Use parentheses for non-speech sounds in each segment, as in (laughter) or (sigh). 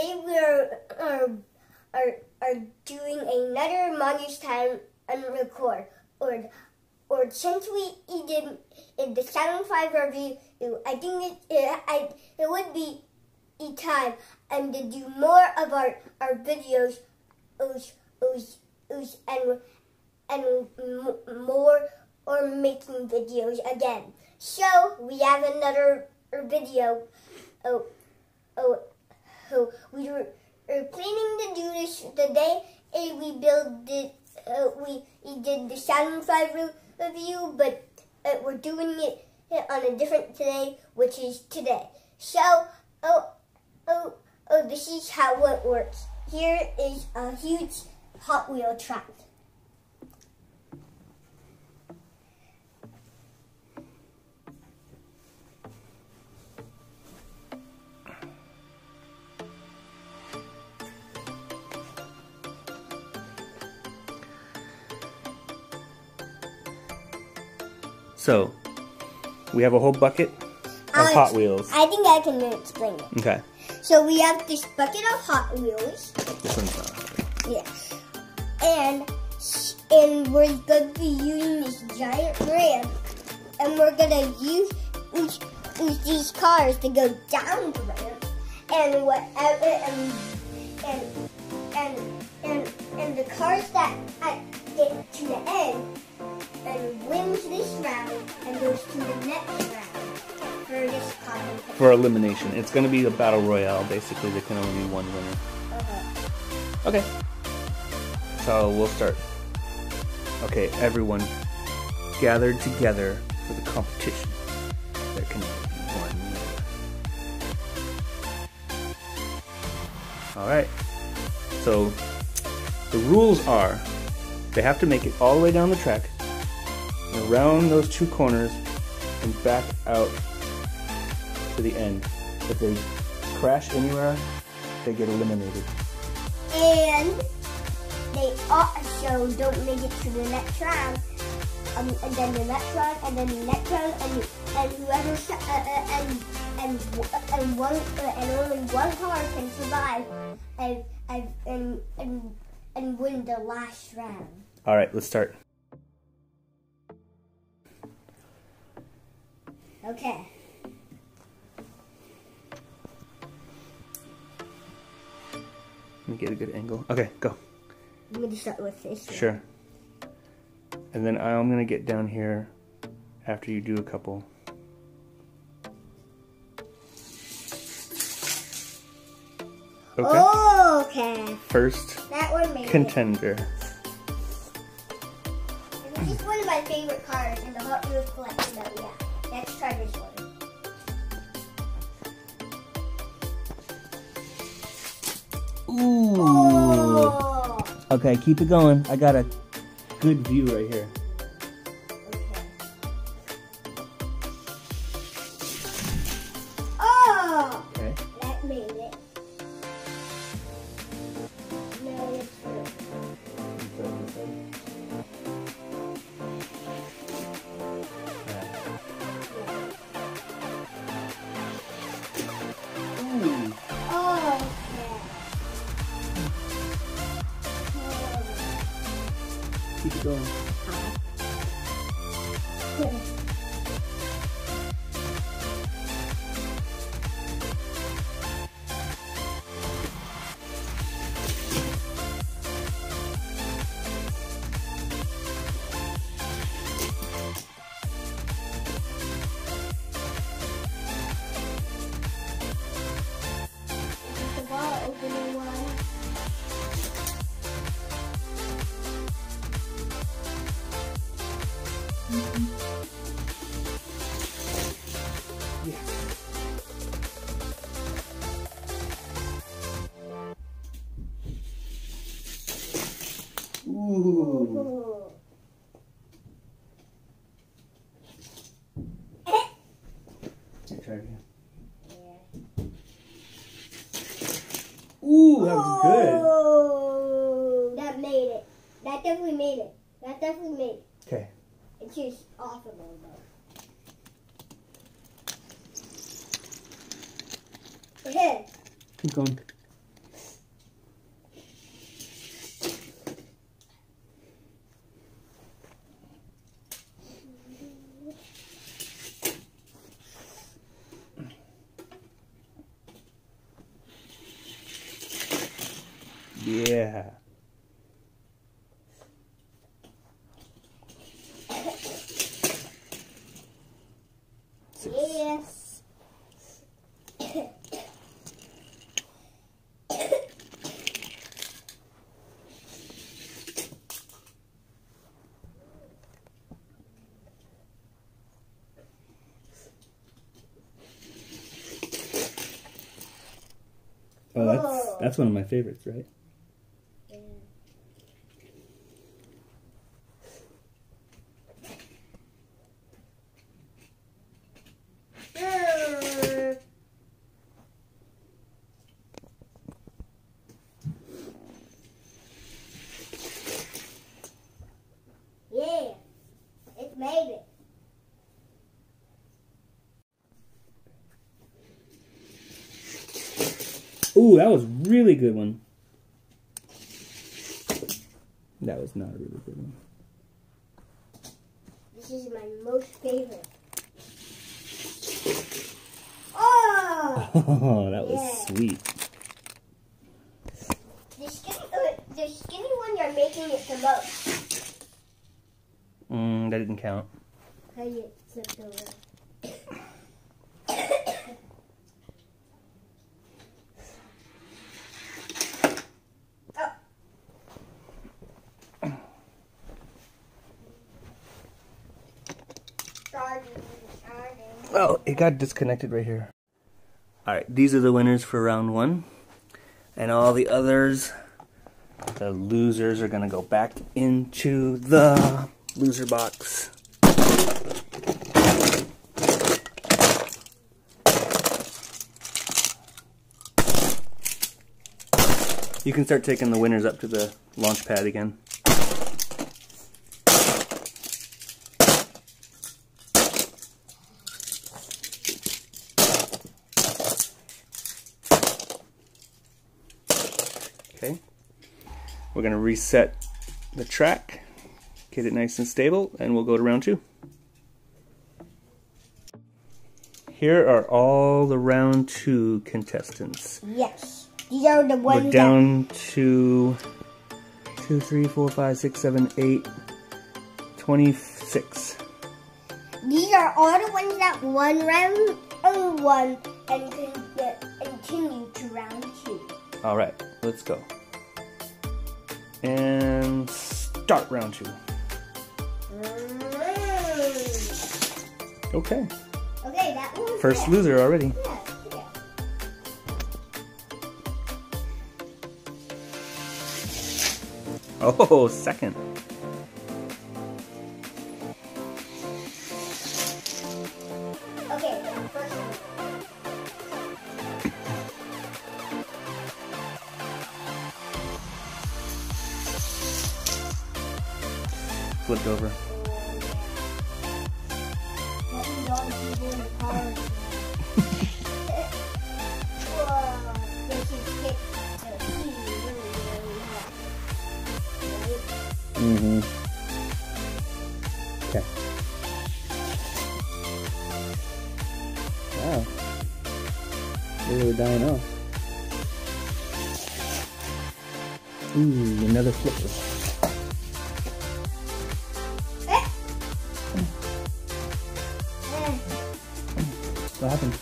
today we are, are um, are are doing another Monsters Time unrecord or or since we did in the seven five review, I think it, it I it would be a time and to do more of our our videos, os, os, os, and and more or making videos again. So we have another video. Oh, oh, oh we were, were planning to do this the day we built it. Uh, we, we did the Five review, but uh, we're doing it on a different today, which is today. So, oh, oh, oh, this is how it works. Here is a huge Hot Wheel track. So, we have a whole bucket of Hot Wheels. I think I can explain it. Okay. So we have this bucket of Hot Wheels. This one's not. Yes. And and we're going to be using this giant ramp, and we're gonna use, use, use these cars to go down the ramp, and whatever, and and and and, and the cars that get to the end and wins this round and goes to the next round for this. For elimination. It's going to be a battle royale, basically. There can only be one winner. Okay. So we'll start. Okay, everyone gathered together for the competition. There can only be one winner. Alright. So the rules are they have to make it all the way down the track around those two corners and back out to the end. If they crash anywhere, they get eliminated. And they also don't make it to the next round. Um, and then the next round, and then the next round, and and whoever uh, uh, and and and one uh, and only one car can survive, and and and and, and win the last round. All right, let's start. Okay. Let me get a good angle. Okay, go. I'm going to start with this. One. Sure. And then I'm going to get down here after you do a couple. Okay. okay. First contender. It. This is one of my favorite cars in the Hot Wheels collection that we have. Try this one. Ooh. Oh. Okay, keep it going. I got a good view right here. Keep Yeah. Ooh, that was good. Oh, that made it. That definitely made it. That definitely made it. Okay. It's just awesome though. Keep going. Yeah. Six. Yes. (coughs) Oh, that's that's one of my favorites, right? Mm. Yeah, it made it. Ooh, that was really good one. That was not a really good one. This is my most favorite. Oh! (laughs) Oh, that was Yeah. sweet. The skinny, uh, the skinny one, you're making it the most. Mm, that didn't count. How you flip over. Oh. Oh, it got disconnected right here. All right, these are the winners for round one, and all the others, the losers, are gonna go back into the loser box. You can start taking the winners up to the launch pad again. Okay. We're going to reset the track, get it nice and stable, and we'll go to round two. Here are all the round two contestants. Yes. These are the ones We're down to two, three, four, five, six, seven, eight, twenty-six. that these are all the ones that won round uh, one and continue to round two. All right, let's go. And start round two. Okay. Okay, that one. First good. loser already. Yeah, yeah. Oh, second. Hard. Right? Mm-hmm. Okay. Wow. They were dying off. Ooh, another flipper. What happened?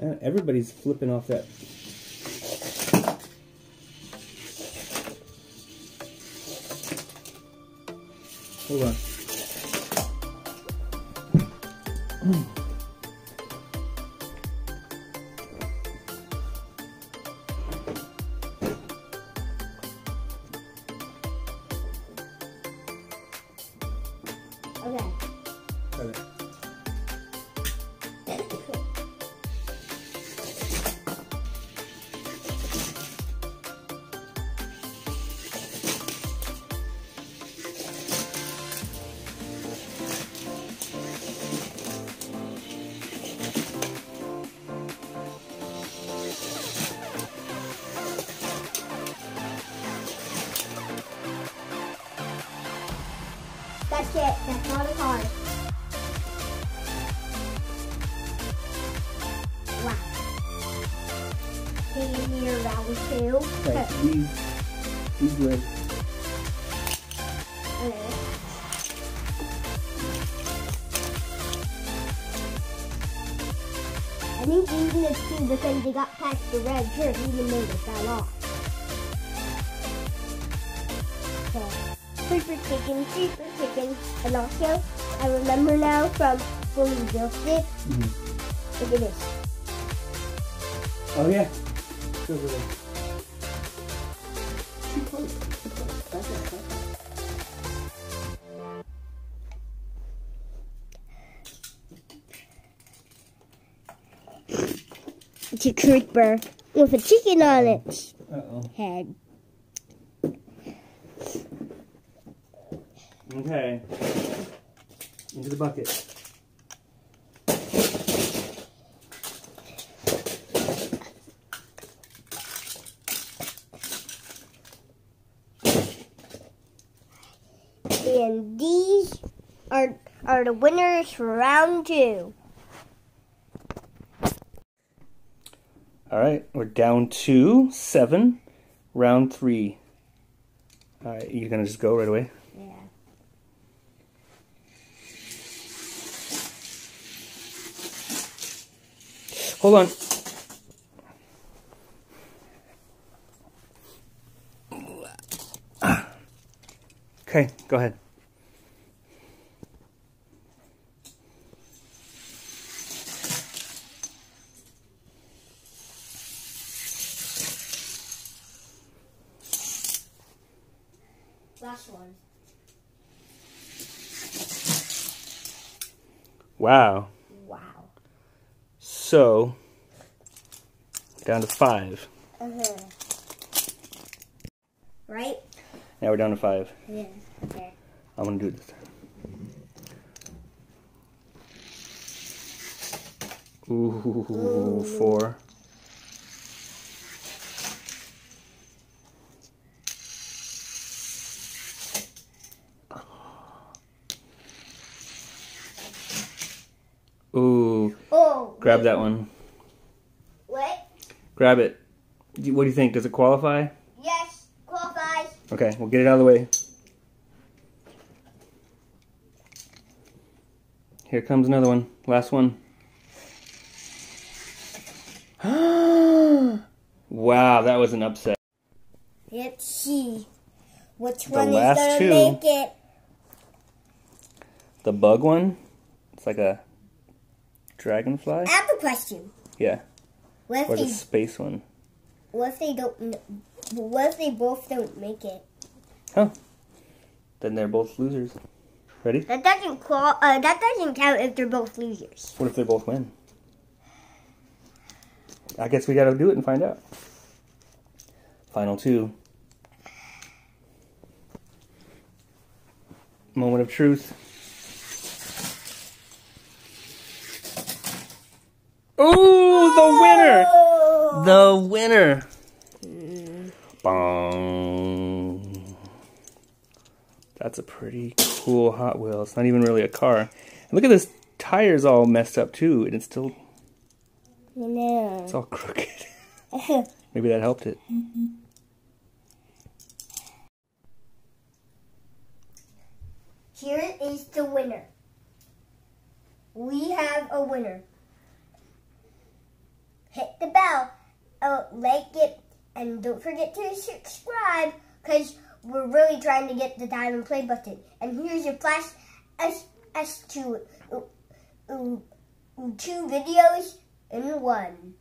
Uh, everybody's flipping off that. Hold on. Okay. Okay. That's it. That's not a car. Wow. Okay, here, round two. Right, these, these legs. Okay. I think even the two because they got past the red shirt even though they fell off. Super chicken, super chicken. And also, I remember now from when we built it. Mm-hmm. Look at this. Oh yeah. It's over there. Too close. Too close. Back up, back up. It's a creeper with a chicken on its Uh-oh. head. Okay. Into the bucket. And these are are the winners for round two. All right, we're down to seven. Round three. All right, you're gonna just go right away. Yeah. Hold on. Okay, go ahead. Last one. Wow. So, down to five. Uh-huh. Right? Now we're down to five. Yeah. Okay. I'm gonna do this time. Ooh, four. Ooh, Oh. grab that one. What? Grab it. What do you think? Does it qualify? Yes. Qualifies. Okay, we'll get it out of the way. Here comes another one. Last one. (gasps) wow, that was an upset. Let's see. Which The one is gonna two. make it? The bug one, it's like a dragonfly. I have a question. Yeah, What or if the space one. what if they don't? What if they both don't make it? Huh? Then they're both losers. Ready? That doesn't qual. Uh, that doesn't count if they're both losers. What if they both win? I guess we gotta do it and find out. Final two. Moment of truth. Ooh, the winner! The winner! Bong. That's a pretty cool Hot Wheel. It's not even really a car. And look at this tire's all messed up too, and it's still No. it's all crooked. (laughs) (laughs) Maybe that helped it. Here is the winner. We have a winner. Hit the bell, uh, like it, and don't forget to subscribe because we're really trying to get the diamond play button. And here's your flash S S two uh, uh, two videos in one.